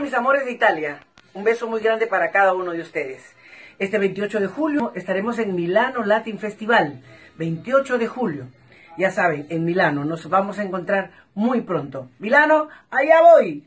Mis amores de Italia, un beso muy grande para cada uno de ustedes. Este 28 de julio estaremos en Milano Latin Festival, 28 de julio. Ya saben, en Milano nos vamos a encontrar muy pronto. Milano, allá voy.